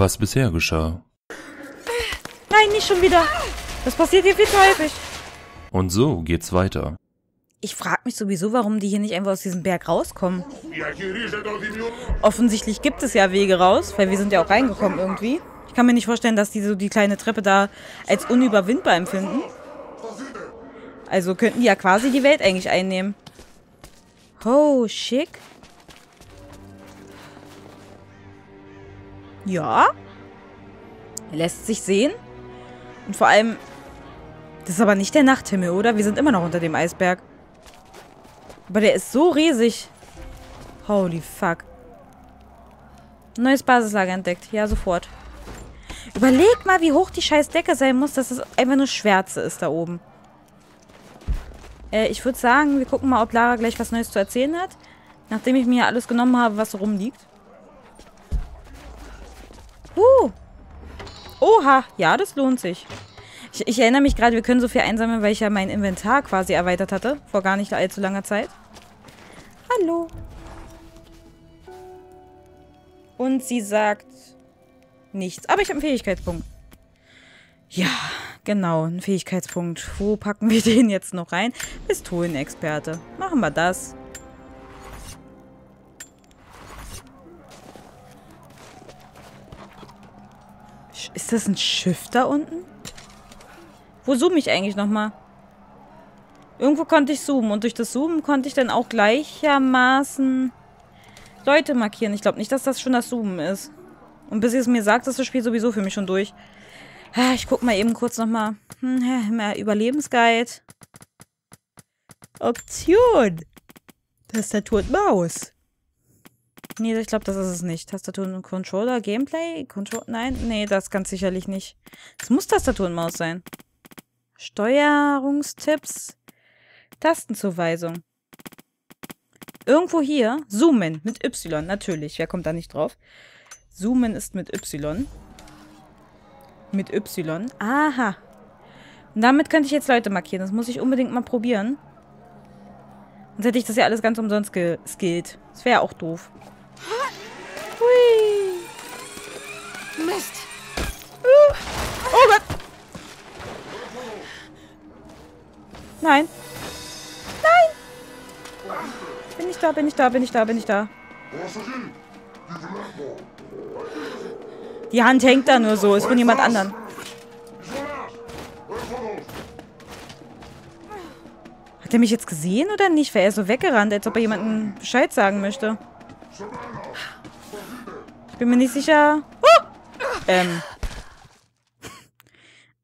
was bisher geschah. Nein, nicht schon wieder. Das passiert hier viel zu häufig. Und so geht's weiter. Ich frage mich sowieso, warum die hier nicht einfach aus diesem Berg rauskommen. Offensichtlich gibt es ja Wege raus, weil wir sind ja auch reingekommen irgendwie. Ich kann mir nicht vorstellen, dass die so die kleine Treppe da als unüberwindbar empfinden. Also könnten die ja quasi die Welt eigentlich einnehmen. Oh, schick. Ja. Lässt sich sehen. Und vor allem, das ist aber nicht der Nachthimmel, oder? Wir sind immer noch unter dem Eisberg. Aber der ist so riesig. Holy fuck. Neues Basislager entdeckt. Ja, sofort. Überleg mal, wie hoch die scheiß Decke sein muss, dass es einfach nur Schwärze ist da oben. Äh, ich würde sagen, wir gucken mal, ob Lara gleich was Neues zu erzählen hat. Nachdem ich mir alles genommen habe, was rumliegt. Uh. Oha. Ja, das lohnt sich. Ich, ich erinnere mich gerade, wir können so viel einsammeln, weil ich ja mein Inventar quasi erweitert hatte. Vor gar nicht allzu langer Zeit. Hallo. Und sie sagt nichts. Aber ich habe einen Fähigkeitspunkt. Ja, genau, einen Fähigkeitspunkt. Wo packen wir den jetzt noch rein? Pistolenexperte. Machen wir das. Ist das ein Schiff da unten? Wo zoome ich eigentlich nochmal? Irgendwo konnte ich zoomen. Und durch das Zoomen konnte ich dann auch gleichermaßen Leute markieren. Ich glaube nicht, dass das schon das Zoomen ist. Und bis ihr es mir sagt, ist das Spiel sowieso für mich schon durch. Ich guck mal eben kurz nochmal. Hm, Überlebensguide. Option. Tastatur und Maus. Nee, ich glaube, das ist es nicht. Tastatur und Controller, Gameplay? Control Nein, nee, das ganz sicherlich nicht. Es muss Tastatur und Maus sein. Steuerungstipps. Tastenzuweisung. Irgendwo hier. Zoomen mit Y, natürlich. Wer kommt da nicht drauf? Zoomen ist mit Y. Mit Y. Aha. Und damit könnte ich jetzt Leute markieren. Das muss ich unbedingt mal probieren. Sonst hätte ich das ja alles ganz umsonst geskillt. Das wäre ja auch doof. Mist. Uh. Oh Gott. Nein. Nein. Bin ich da, bin ich da, bin ich da, bin ich da. Die Hand hängt da nur so. Ist von jemand anderen. Hat er mich jetzt gesehen oder nicht? Wäre er so weggerannt, als ob er jemanden Bescheid sagen möchte. Ich bin mir nicht sicher. Ähm.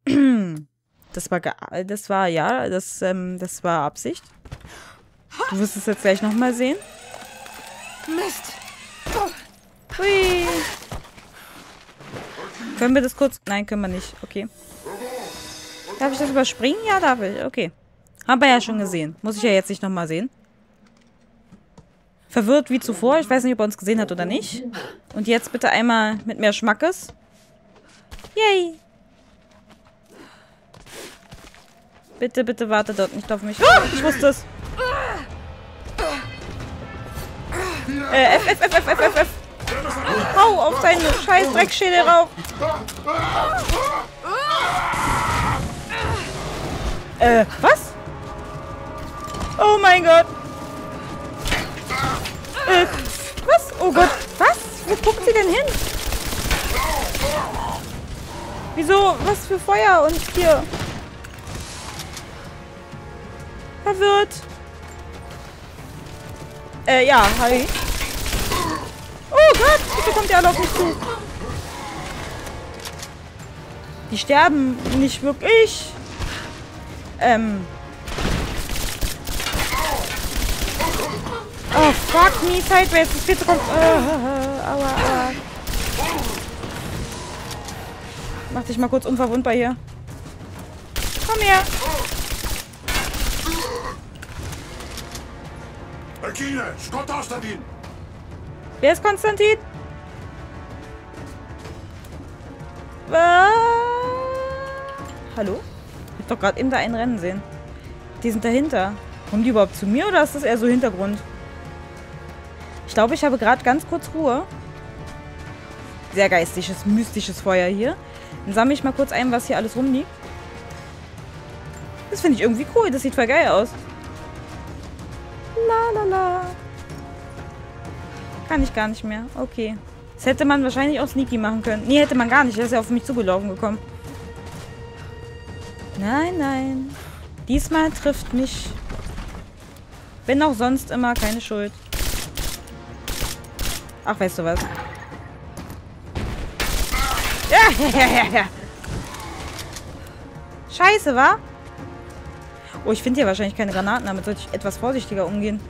Das war, das war, ja, das, ähm, das war Absicht. Du wirst es jetzt gleich nochmal sehen. Mist. Hui. Können wir das kurz... Nein, können wir nicht. Okay. Darf ich das überspringen? Ja, darf ich. Okay. Haben wir ja schon gesehen. Muss ich ja jetzt nicht nochmal sehen. Verwirrt wie zuvor. Ich weiß nicht, ob er uns gesehen hat oder nicht. Und jetzt bitte einmal mit mehr Schmackes. Yay. Bitte, bitte warte dort nicht auf mich. Oh, ich wusste es. Äh, F, F, F, F, F, F, F. Hau auf seinen scheiß Dreckschädel rauf. Äh, was? Oh mein Gott. Äh, was? Oh Gott, was? Wo guckt sie denn hin? Wieso? Was für Feuer und hier? Verwirrt. Äh, ja, hi. Oh Gott, wieso kommt der alle auf mich zu? Die sterben nicht wirklich. Ähm. Oh, fuck me, sideways. Das wird kommt. Uh, aua, aua. Mach dich mal kurz unverwundbar hier. Komm her. Wer ist Konstantin? Was? Hallo? Ich hab doch gerade eben da einen Rennen sehen. Die sind dahinter. Kommen die überhaupt zu mir oder ist das eher so Hintergrund? Ich glaube, ich habe gerade ganz kurz Ruhe. sehr geistiges, mystisches Feuer hier. Dann sammle ich mal kurz ein, was hier alles rumliegt. Das finde ich irgendwie cool. Das sieht voll geil aus. La la la. Kann ich gar nicht mehr. Okay. Das hätte man wahrscheinlich auch sneaky machen können. Nee, hätte man gar nicht. Der ist ja auf mich zugelaufen gekommen. Nein, nein. Diesmal trifft mich. Wenn auch sonst immer keine Schuld. Ach, weißt du was? Scheiße, wa? Oh, ich finde hier wahrscheinlich keine Granaten. Damit sollte ich etwas vorsichtiger umgehen.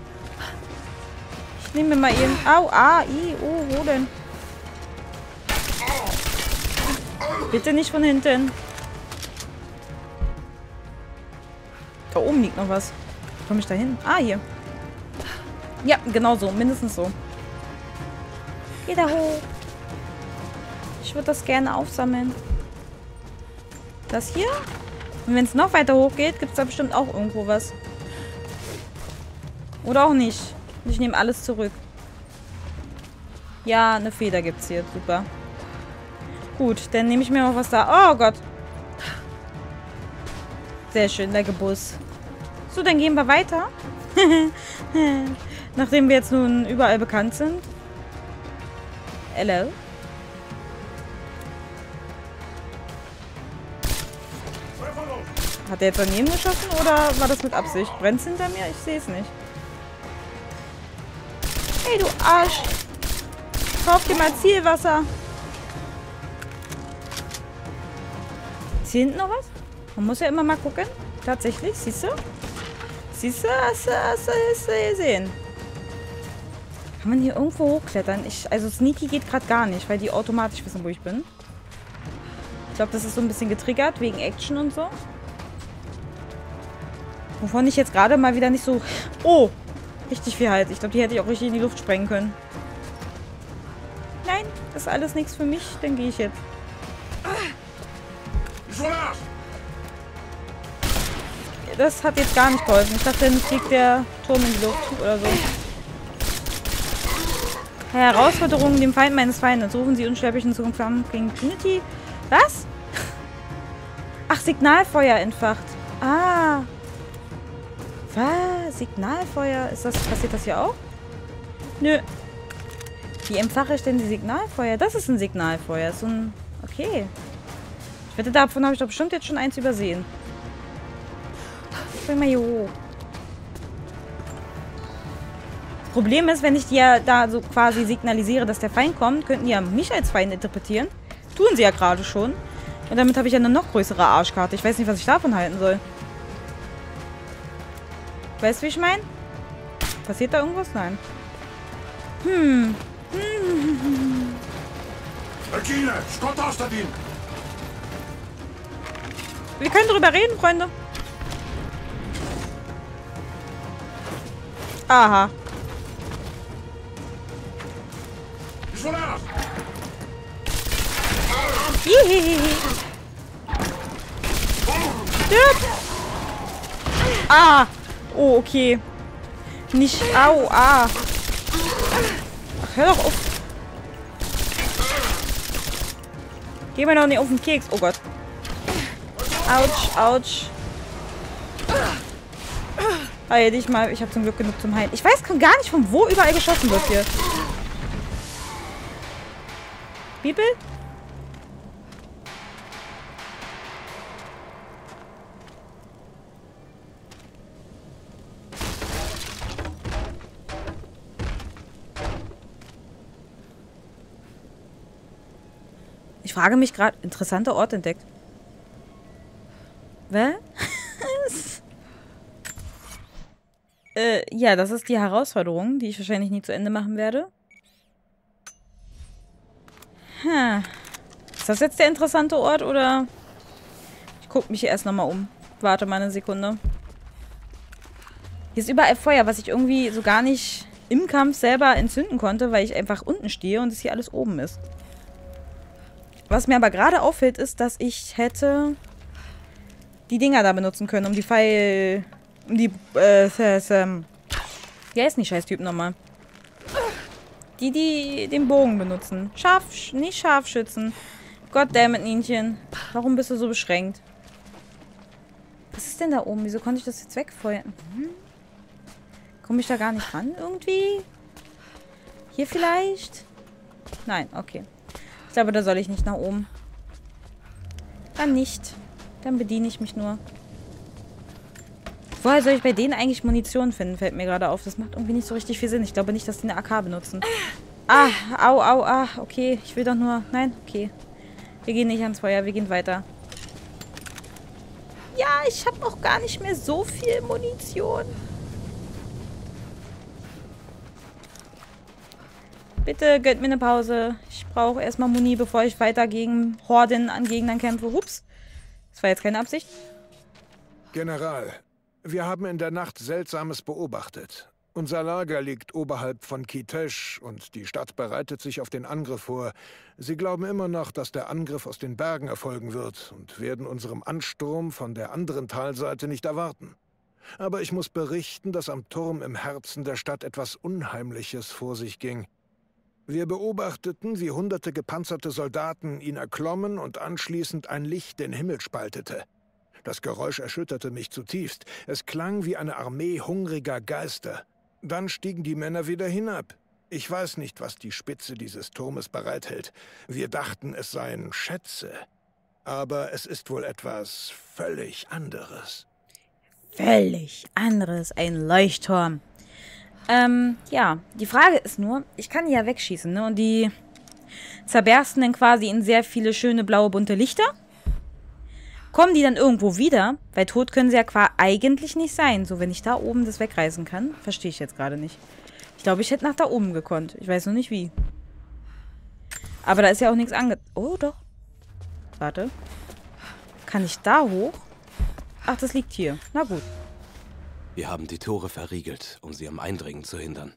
Ich nehme mir mal eben... Au, ah, i, oh, wo denn? Bitte nicht von hinten. Da oben liegt noch was. Komme ich da hin? Ah, hier. Ja, genau so. Mindestens so. Geh da hoch. Würde das gerne aufsammeln. Das hier? Und wenn es noch weiter hoch geht, gibt es da bestimmt auch irgendwo was. Oder auch nicht. Ich nehme alles zurück. Ja, eine Feder gibt es hier. Super. Gut, dann nehme ich mir mal was da. Oh Gott. Sehr schön, der Gebus. So, dann gehen wir weiter. Nachdem wir jetzt nun überall bekannt sind. Hello. Hat der jetzt daneben geschossen oder war das mit Absicht? Brennt's hinter mir? Ich sehe es nicht. Hey, du Arsch. Kauf dir mal Zielwasser. Ist hier hinten noch was? Man muss ja immer mal gucken. Tatsächlich, siehst du? Siehst du? Hast du, hast du, hast du gesehen? Kann man hier irgendwo hochklettern? Ich, also Sneaky geht gerade gar nicht, weil die automatisch wissen, wo ich bin. Ich glaube, das ist so ein bisschen getriggert wegen Action und so. Wovon ich jetzt gerade mal wieder nicht so... Oh! Richtig viel Halt. Ich glaube, die hätte ich auch richtig in die Luft sprengen können. Nein, das ist alles nichts für mich. Dann gehe ich jetzt. Das hat jetzt gar nicht geholfen. Ich dachte, dann fliegt der Turm in die Luft oder so. Herausforderungen dem Feind meines Feindes. Rufen Sie Unsterblichen zu Kampf gegen Trinity. Was? Ach, Signalfeuer entfacht. Ah. Was? Signalfeuer? Ist das, passiert das hier auch? Nö. Wie entfache ich denn die Signalfeuer? Das ist ein Signalfeuer. So ein... Okay. Ich wette, davon habe ich doch bestimmt jetzt schon eins übersehen. Will mal hier hoch. Problem ist, wenn ich ja da so quasi signalisiere, dass der Feind kommt, könnten die ja mich als Feind interpretieren. Tun sie ja gerade schon. Und damit habe ich ja eine noch größere Arschkarte. Ich weiß nicht, was ich davon halten soll. Weißt du, wie ich meine? Passiert da irgendwas? Nein. Hm. hm. Wir können drüber reden, Freunde. Aha. Stirb! Ah! Oh, okay. Nicht. Au, ah. Ach, hör doch auf. Geh mir doch nicht auf den Keks. Oh Gott. Autsch, autsch. Heil dich mal. Ich habe zum Glück genug zum Heilen. Ich weiß gar nicht, von wo überall geschossen wird hier. Bibel? Frage mich gerade, interessanter Ort entdeckt. Was? äh, ja, das ist die Herausforderung, die ich wahrscheinlich nie zu Ende machen werde. Hm. Ist das jetzt der interessante Ort oder... Ich gucke mich hier erst nochmal um. Warte mal eine Sekunde. Hier ist überall Feuer, was ich irgendwie so gar nicht im Kampf selber entzünden konnte, weil ich einfach unten stehe und es hier alles oben ist. Was mir aber gerade auffällt, ist, dass ich hätte die Dinger da benutzen können, um die Pfeil... Um die... Äh, ähm, wie heißt die Scheißtypen nochmal? Die, die den Bogen benutzen. Scharf, nicht Scharfschützen. Goddammit, Nienchen. Warum bist du so beschränkt? Was ist denn da oben? Wieso konnte ich das jetzt wegfeuern? Hm? Komme ich da gar nicht ran irgendwie? Hier vielleicht? Nein, okay. Glaube, da soll ich nicht nach oben. Dann nicht. Dann bediene ich mich nur. Woher soll ich bei denen eigentlich Munition finden, fällt mir gerade auf. Das macht irgendwie nicht so richtig viel Sinn. Ich glaube nicht, dass die eine AK benutzen. Ah, au, au, ah, okay. Ich will doch nur... Nein, okay. Wir gehen nicht ans Feuer, wir gehen weiter. Ja, ich habe auch gar nicht mehr so viel Munition. Bitte gönnt mir eine Pause. Ich brauche erstmal Muni, bevor ich weiter gegen Horden an Gegnern kämpfe. Hups. Das war jetzt keine Absicht. General, wir haben in der Nacht Seltsames beobachtet. Unser Lager liegt oberhalb von Kitesh und die Stadt bereitet sich auf den Angriff vor. Sie glauben immer noch, dass der Angriff aus den Bergen erfolgen wird und werden unserem Ansturm von der anderen Talseite nicht erwarten. Aber ich muss berichten, dass am Turm im Herzen der Stadt etwas Unheimliches vor sich ging. Wir beobachteten, wie hunderte gepanzerte Soldaten ihn erklommen und anschließend ein Licht den Himmel spaltete. Das Geräusch erschütterte mich zutiefst. Es klang wie eine Armee hungriger Geister. Dann stiegen die Männer wieder hinab. Ich weiß nicht, was die Spitze dieses Turmes bereithält. Wir dachten, es seien Schätze. Aber es ist wohl etwas völlig anderes. Völlig anderes. Ein Leuchtturm. Ähm, ja. Die Frage ist nur, ich kann die ja wegschießen, ne? Und die zerbersten dann quasi in sehr viele schöne blaue bunte Lichter. Kommen die dann irgendwo wieder? Weil tot können sie ja qua eigentlich nicht sein. So, wenn ich da oben das wegreißen kann, verstehe ich jetzt gerade nicht. Ich glaube, ich hätte nach da oben gekonnt. Ich weiß noch nicht wie. Aber da ist ja auch nichts ange... Oh, doch. Warte. Kann ich da hoch? Ach, das liegt hier. Na gut. Wir haben die Tore verriegelt, um sie am Eindringen zu hindern.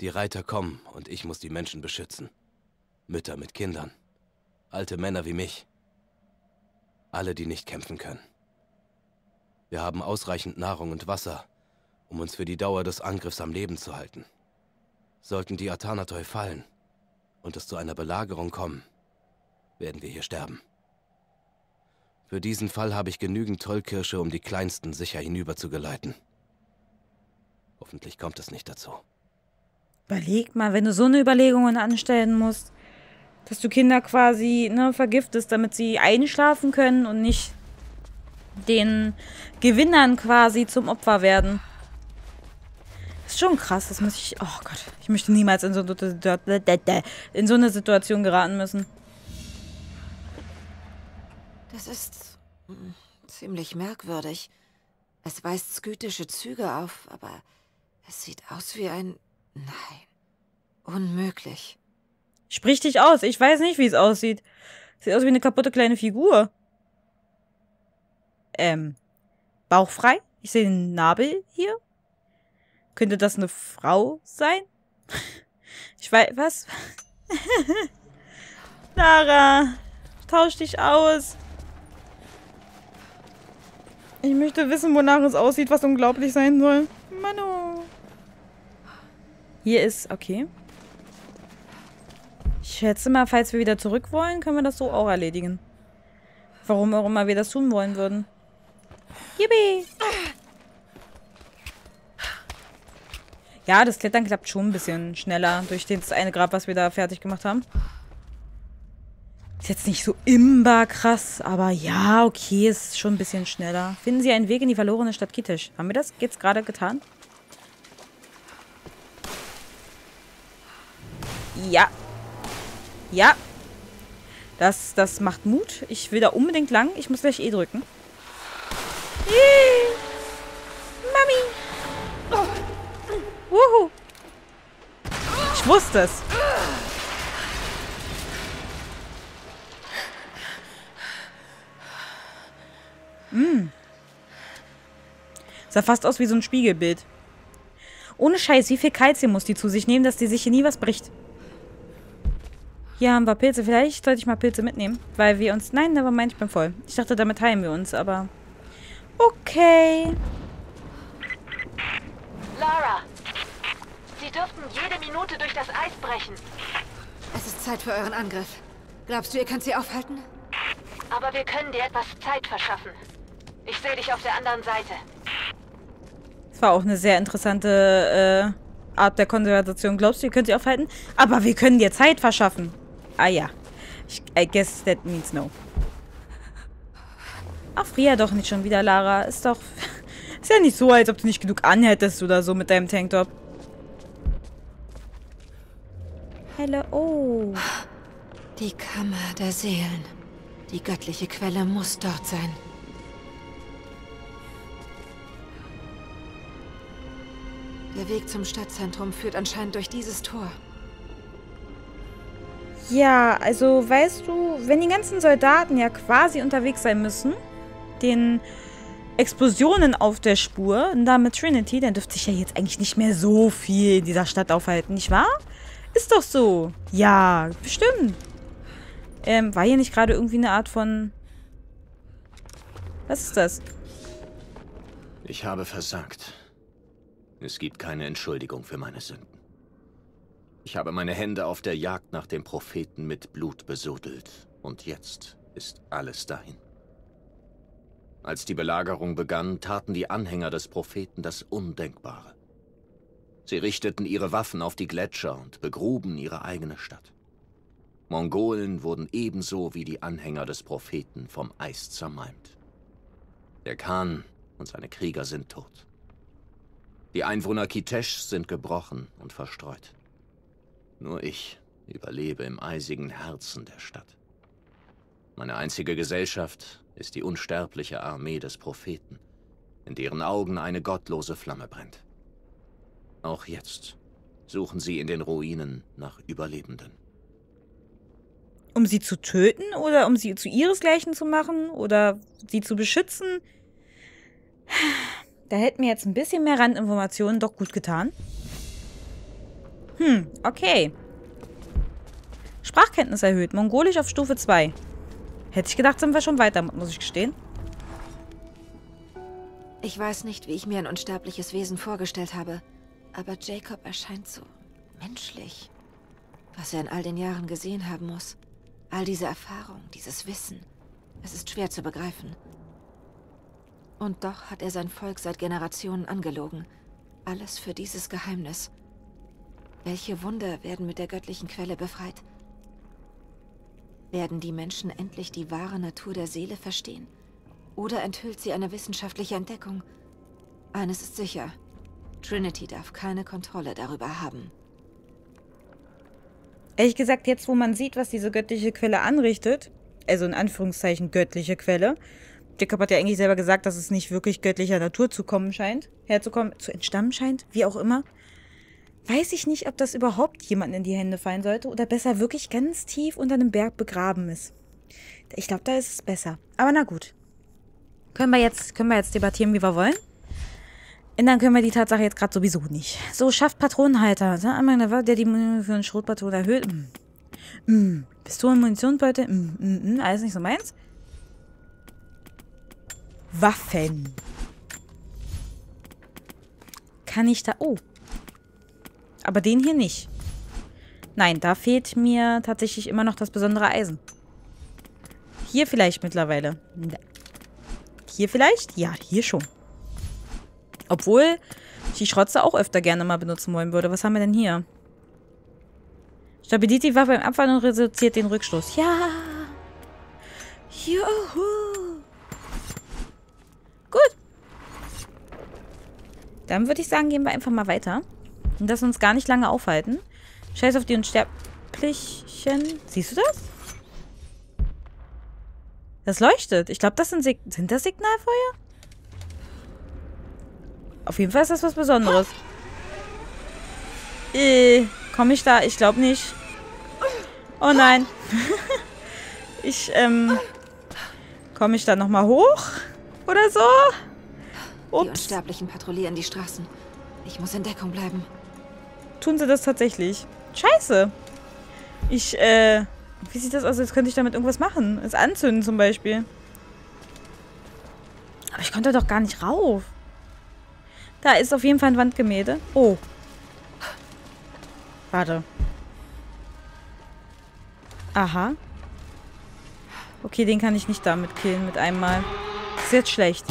Die Reiter kommen und ich muss die Menschen beschützen. Mütter mit Kindern. Alte Männer wie mich. Alle, die nicht kämpfen können. Wir haben ausreichend Nahrung und Wasser, um uns für die Dauer des Angriffs am Leben zu halten. Sollten die Atanatoi fallen und es zu einer Belagerung kommen, werden wir hier sterben. Für diesen Fall habe ich genügend Tollkirsche, um die Kleinsten sicher hinüber zu geleiten. Hoffentlich kommt es nicht dazu. Überleg mal, wenn du so eine Überlegungen anstellen musst dass du Kinder quasi ne, vergiftest, damit sie einschlafen können und nicht den Gewinnern quasi zum Opfer werden. Ist schon krass, das muss ich. Oh Gott, ich möchte niemals in so, in so eine Situation geraten müssen. Das ist hm, ziemlich merkwürdig. Es weist skytische Züge auf, aber es sieht aus wie ein. Nein. Unmöglich. Sprich dich aus. Ich weiß nicht, wie es aussieht. Sieht aus wie eine kaputte kleine Figur. Ähm, bauchfrei? Ich sehe den Nabel hier. Könnte das eine Frau sein? Ich weiß, was? Lara, tausch dich aus. Ich möchte wissen, wonach es aussieht, was unglaublich sein soll. Mano. Hier ist, okay. Ich schätze mal, falls wir wieder zurück wollen, können wir das so auch erledigen. Warum auch immer wir das tun wollen würden. Yippie! Ja, das Klettern klappt schon ein bisschen schneller durch das eine Grab, was wir da fertig gemacht haben. Ist jetzt nicht so imba krass, aber ja, okay, ist schon ein bisschen schneller. Finden Sie einen Weg in die verlorene Stadt Kitisch. Haben wir das jetzt gerade getan? Ja, ja. Das, das macht Mut. Ich will da unbedingt lang. Ich muss gleich E drücken. Mami. Wuhu. Ich wusste es. Mm. Sah fast aus wie so ein Spiegelbild. Ohne Scheiß, wie viel Kalzium muss die zu sich nehmen, dass die sich hier nie was bricht? Hier haben wir Pilze. Vielleicht sollte ich mal Pilze mitnehmen. Weil wir uns... Nein, aber mein, ich bin voll. Ich dachte, damit heilen wir uns, aber... Okay. Lara, sie dürften jede Minute durch das Eis brechen. Es ist Zeit für euren Angriff. Glaubst du, ihr könnt sie aufhalten? Aber wir können dir etwas Zeit verschaffen. Ich sehe dich auf der anderen Seite. Das war auch eine sehr interessante äh, Art der Konversation. Glaubst du, ihr könnt sie aufhalten? Aber wir können dir Zeit verschaffen. Ah ja. Ich, I guess that means no. Ach, frier doch nicht schon wieder, Lara. Ist doch... Ist ja nicht so, als ob du nicht genug anhättest oder so mit deinem Tanktop. Hello. Oh. Die Kammer der Seelen. Die göttliche Quelle muss dort sein. Der Weg zum Stadtzentrum führt anscheinend durch dieses Tor. Ja, also weißt du, wenn die ganzen Soldaten ja quasi unterwegs sein müssen, den Explosionen auf der Spur, und da mit Trinity, dann dürfte sich ja jetzt eigentlich nicht mehr so viel in dieser Stadt aufhalten, nicht wahr? Ist doch so. Ja, bestimmt. Ähm, war hier nicht gerade irgendwie eine Art von... Was ist das? Ich habe versagt. Es gibt keine Entschuldigung für meine Sünden. Ich habe meine Hände auf der Jagd nach dem Propheten mit Blut besudelt. Und jetzt ist alles dahin. Als die Belagerung begann, taten die Anhänger des Propheten das Undenkbare. Sie richteten ihre Waffen auf die Gletscher und begruben ihre eigene Stadt. Mongolen wurden ebenso wie die Anhänger des Propheten vom Eis zermalmt. Der Khan und seine Krieger sind tot. Die Einwohner Kitesh sind gebrochen und verstreut. Nur ich überlebe im eisigen Herzen der Stadt. Meine einzige Gesellschaft ist die unsterbliche Armee des Propheten, in deren Augen eine gottlose Flamme brennt. Auch jetzt suchen sie in den Ruinen nach Überlebenden. Um sie zu töten oder um sie zu ihresgleichen zu machen oder sie zu beschützen? Da hätten mir jetzt ein bisschen mehr Randinformationen doch gut getan. Hm, okay. Sprachkenntnis erhöht. Mongolisch auf Stufe 2. Hätte ich gedacht, sind wir schon weiter, muss ich gestehen. Ich weiß nicht, wie ich mir ein unsterbliches Wesen vorgestellt habe, aber Jacob erscheint so menschlich. Was er in all den Jahren gesehen haben muss. All diese Erfahrung, dieses Wissen. Es ist schwer zu begreifen. Und doch hat er sein Volk seit Generationen angelogen. Alles für dieses Geheimnis. Welche Wunder werden mit der göttlichen Quelle befreit? Werden die Menschen endlich die wahre Natur der Seele verstehen? Oder enthüllt sie eine wissenschaftliche Entdeckung? Eines ist sicher. Trinity darf keine Kontrolle darüber haben. Ehrlich gesagt, jetzt wo man sieht, was diese göttliche Quelle anrichtet, also in Anführungszeichen göttliche Quelle, Jacob hat ja eigentlich selber gesagt, dass es nicht wirklich göttlicher Natur zu kommen scheint, herzukommen, zu entstammen scheint, wie auch immer. Weiß ich nicht, ob das überhaupt jemandem in die Hände fallen sollte oder besser wirklich ganz tief unter einem Berg begraben ist. Ich glaube, da ist es besser. Aber na gut. Können wir jetzt, können wir jetzt debattieren, wie wir wollen? Ändern können wir die Tatsache jetzt gerade sowieso nicht. So, schafft Patronenhalter. Der die Munition für einen Schrotpatron erhöht. Mm. Mm. Pistolen, Munitionsbeute. Mm. Mm. Mm. Alles nicht so meins. Waffen. Kann ich da... Oh. Aber den hier nicht. Nein, da fehlt mir tatsächlich immer noch das besondere Eisen. Hier vielleicht mittlerweile. Hier vielleicht? Ja, hier schon. Obwohl ich die Schrotze auch öfter gerne mal benutzen wollen würde. Was haben wir denn hier? Stabilität die Waffe beim Abfallen und reduziert den Rückstoß. Ja. Juhu. Gut. Dann würde ich sagen, gehen wir einfach mal weiter. Und das uns gar nicht lange aufhalten. Scheiß auf die Unsterblichen. Siehst du das? Das leuchtet. Ich glaube, das sind, Sig sind das Signalfeuer? Auf jeden Fall ist das was Besonderes. Äh, komme ich da? Ich glaube nicht. Oh nein. ich, ähm... Komme ich da nochmal hoch? Oder so? Ups. Die Unsterblichen patrouillieren die Straßen. Ich muss in Deckung bleiben. Tun sie das tatsächlich? Scheiße. Ich, äh... Wie sieht das aus, als könnte ich damit irgendwas machen? Es anzünden zum Beispiel. Aber ich konnte doch gar nicht rauf. Da ist auf jeden Fall ein Wandgemälde. Oh. Warte. Aha. Okay, den kann ich nicht damit killen mit einmal. Das jetzt schlecht.